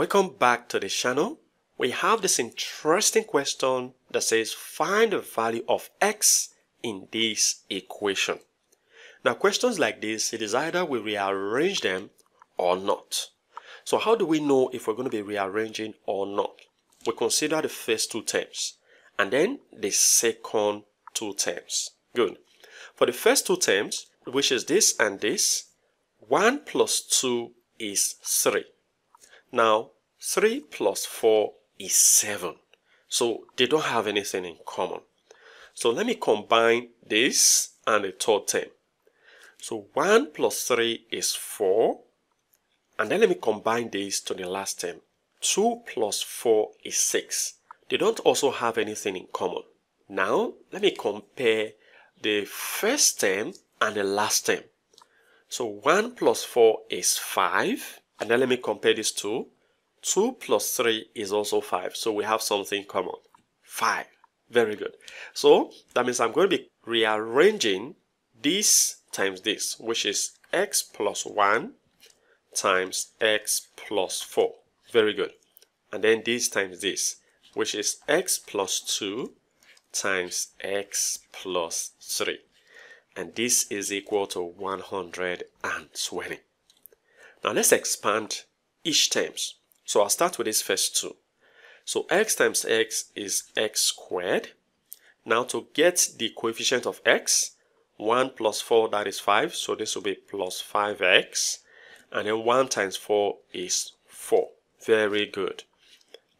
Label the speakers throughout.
Speaker 1: Welcome back to the channel. We have this interesting question that says find the value of x in this equation. Now questions like this, it is either we rearrange them or not. So how do we know if we're going to be rearranging or not? We consider the first two terms and then the second two terms. Good. For the first two terms, which is this and this, 1 plus 2 is 3. Now, 3 plus 4 is 7. So they don't have anything in common. So let me combine this and the third term. So 1 plus 3 is 4. And then let me combine this to the last term. 2 plus 4 is 6. They don't also have anything in common. Now, let me compare the first term and the last term. So 1 plus 4 is 5. And then let me compare these two. 2 plus 3 is also 5. So we have something common. 5. Very good. So that means I'm going to be rearranging this times this, which is x plus 1 times x plus 4. Very good. And then this times this, which is x plus 2 times x plus 3 and this is equal to 120. Now let's expand each terms. So I'll start with this first two. So x times x is x squared. Now to get the coefficient of x, 1 plus 4 that is 5, so this will be plus 5x. And then 1 times 4 is 4. Very good.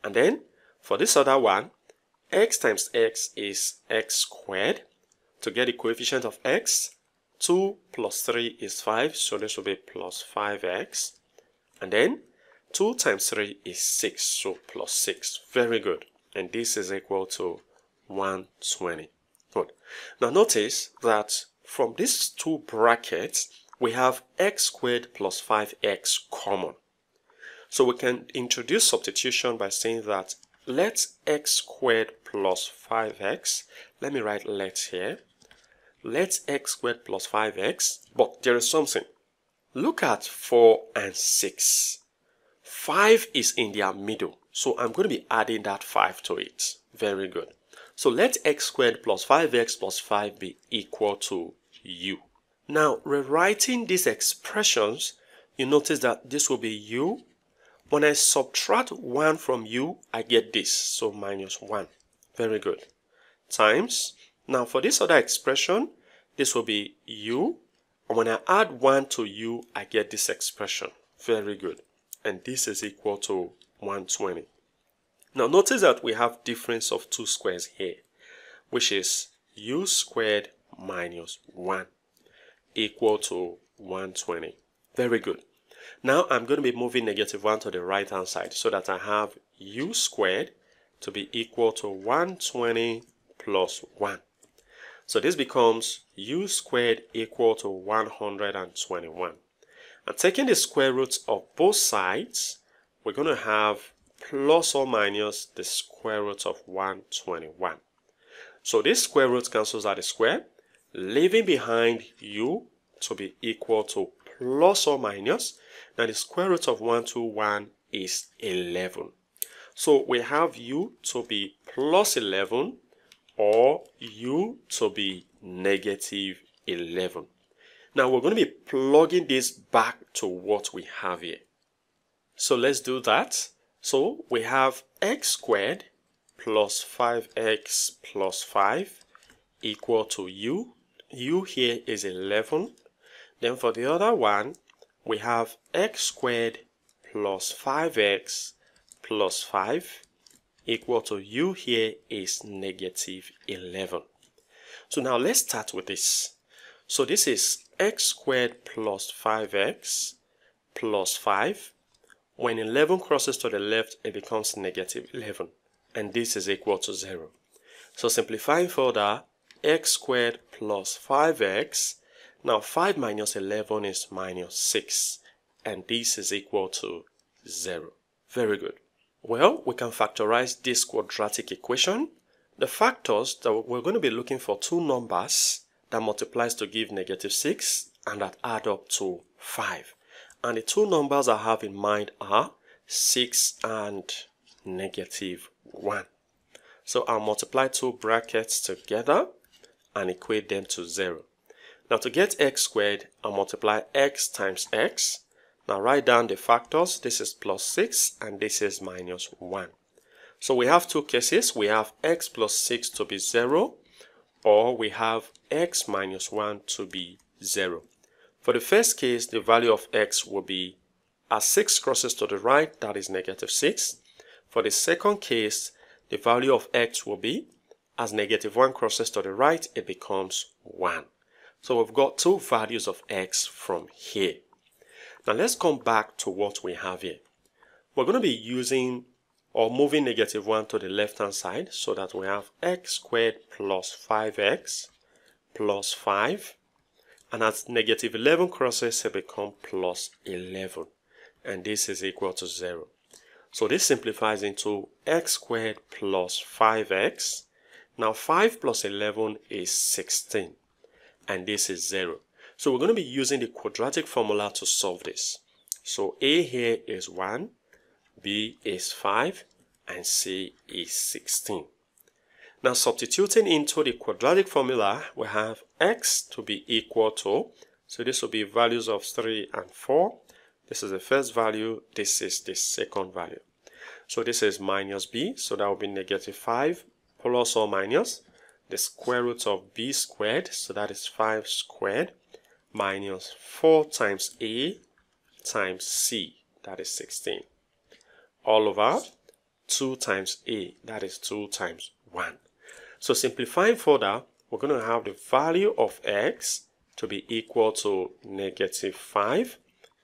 Speaker 1: And then for this other one, x times x is x squared to get the coefficient of x, 2 plus 3 is 5, so this will be plus 5x. And then 2 times 3 is 6, so plus 6. Very good. And this is equal to 120. Good. Now notice that from these two brackets, we have x squared plus 5x common. So we can introduce substitution by saying that let x squared plus 5x, let me write let here, let x squared plus 5x, but there is something. Look at 4 and 6. 5 is in their middle, so I'm going to be adding that 5 to it. Very good. So let x squared plus 5x plus 5 be equal to u. Now, rewriting these expressions, you notice that this will be u. When I subtract 1 from u, I get this, so minus 1. Very good. Times now for this other expression, this will be u. And when I add 1 to u, I get this expression. Very good. And this is equal to 120. Now notice that we have difference of two squares here, which is u squared minus 1 equal to 120. Very good. Now I'm going to be moving negative 1 to the right hand side so that I have u squared to be equal to 120 plus 1. So this becomes u squared equal to 121. And taking the square roots of both sides, we're going to have plus or minus the square root of 121. So this square root cancels out the square, leaving behind u to be equal to plus or minus. Now the square root of 121 is 11. So we have u to be plus 11 or u to be negative 11. Now we're going to be plugging this back to what we have here. So let's do that. So we have x squared plus 5x plus 5 equal to u. u here is 11. Then for the other one, we have x squared plus 5x plus 5 equal to u here is negative 11. So now let's start with this. So this is x squared plus 5x plus 5. When 11 crosses to the left, it becomes negative 11. And this is equal to 0. So simplifying further, x squared plus 5x. Now 5 minus 11 is minus 6. And this is equal to 0. Very good. Well, we can factorize this quadratic equation. The factors that we're going to be looking for two numbers that multiplies to give negative 6 and that add up to 5. And the two numbers I have in mind are 6 and negative 1. So I'll multiply two brackets together and equate them to 0. Now to get x squared, I'll multiply x times x. Now write down the factors. This is plus 6 and this is minus 1. So we have two cases. We have x plus 6 to be 0 or we have x minus 1 to be 0. For the first case, the value of x will be as 6 crosses to the right, that is negative 6. For the second case, the value of x will be as negative 1 crosses to the right, it becomes 1. So we've got two values of x from here. Now let's come back to what we have here. We're going to be using or moving negative 1 to the left hand side so that we have x squared plus 5x plus 5 and as negative 11 crosses it becomes plus 11 and this is equal to 0. So this simplifies into x squared plus 5x. Now 5 plus 11 is 16 and this is 0. So we're going to be using the quadratic formula to solve this. So a here is 1, b is 5 and c is 16. Now substituting into the quadratic formula, we have x to be equal to, so this will be values of 3 and 4. This is the first value, this is the second value. So this is minus b, so that will be negative 5 plus or minus the square root of b squared, so that is 5 squared, minus 4 times a times c, that is 16, all over 2 times a, that is 2 times 1. So simplifying further, we're going to have the value of x to be equal to negative 5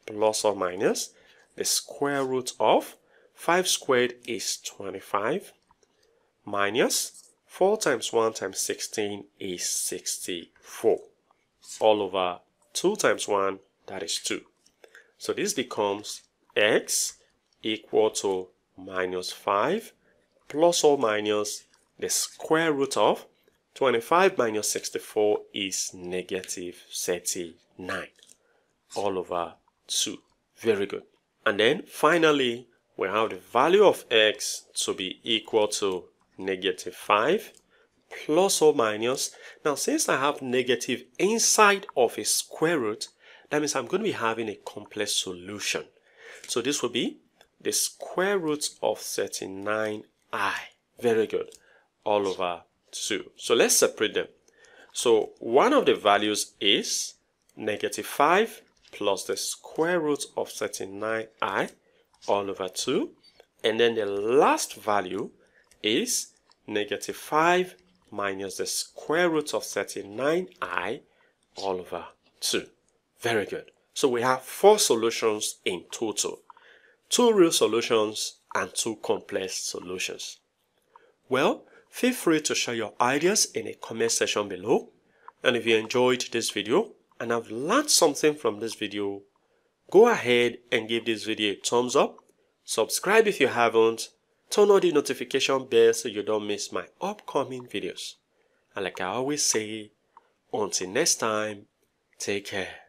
Speaker 1: plus or minus the square root of 5 squared is 25 minus 4 times 1 times 16 is 64 all over 2 times 1 that is 2. So this becomes x equal to minus 5 plus or minus the square root of 25 minus 64 is negative 39 all over 2. Very good. And then finally, we have the value of x to be equal to negative 5 plus or minus. Now, since I have negative inside of a square root, that means I'm going to be having a complex solution. So this will be the square root of 39i. Very good. All over 2. So let's separate them. So one of the values is negative 5 plus the square root of 39i all over 2. And then the last value is negative 5 minus the square root of 39i all over 2. Very good. So we have four solutions in total. Two real solutions and two complex solutions. Well, feel free to share your ideas in the comment section below. And if you enjoyed this video and have learned something from this video, go ahead and give this video a thumbs up, subscribe if you haven't, turn on the notification bell so you don't miss my upcoming videos. And like I always say, until next time, take care.